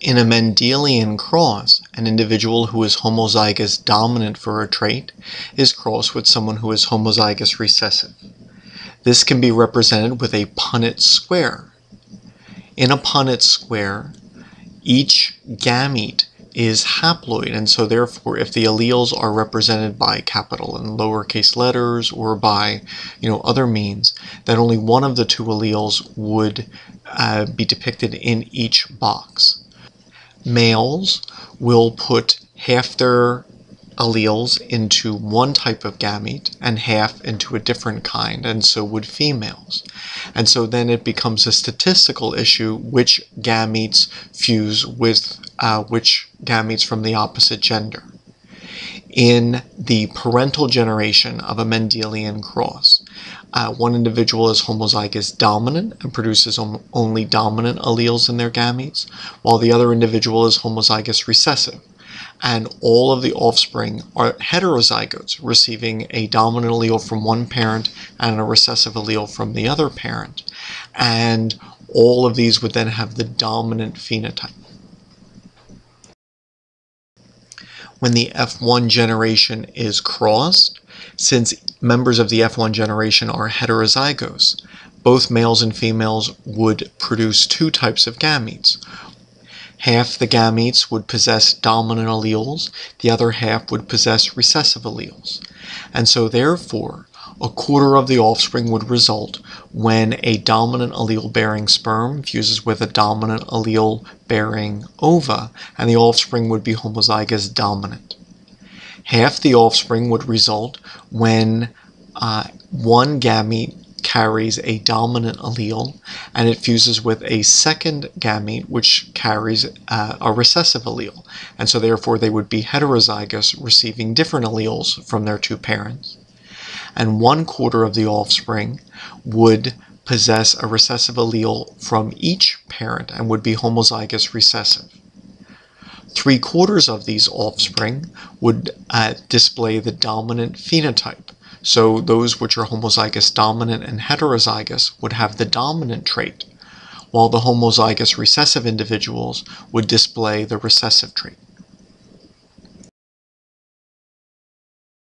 In a Mendelian cross, an individual who is homozygous dominant for a trait is crossed with someone who is homozygous recessive. This can be represented with a Punnett square. In a Punnett square, each gamete is haploid, and so therefore, if the alleles are represented by capital and lowercase letters or by, you know, other means, then only one of the two alleles would uh, be depicted in each box males will put half their alleles into one type of gamete and half into a different kind, and so would females. And so then it becomes a statistical issue which gametes fuse with uh, which gametes from the opposite gender. In the parental generation of a Mendelian cross, uh, one individual is homozygous dominant and produces only dominant alleles in their gametes, while the other individual is homozygous recessive. And all of the offspring are heterozygotes, receiving a dominant allele from one parent and a recessive allele from the other parent. And all of these would then have the dominant phenotype. When the F1 generation is crossed, since members of the F1 generation are heterozygous, both males and females would produce two types of gametes. Half the gametes would possess dominant alleles, the other half would possess recessive alleles. And so therefore, a quarter of the offspring would result when a dominant allele bearing sperm fuses with a dominant allele bearing ova, and the offspring would be homozygous dominant half the offspring would result when uh, one gamete carries a dominant allele and it fuses with a second gamete which carries uh, a recessive allele. And so therefore they would be heterozygous receiving different alleles from their two parents. And one quarter of the offspring would possess a recessive allele from each parent and would be homozygous recessive. Three quarters of these offspring would uh, display the dominant phenotype. So those which are homozygous dominant and heterozygous would have the dominant trait, while the homozygous recessive individuals would display the recessive trait.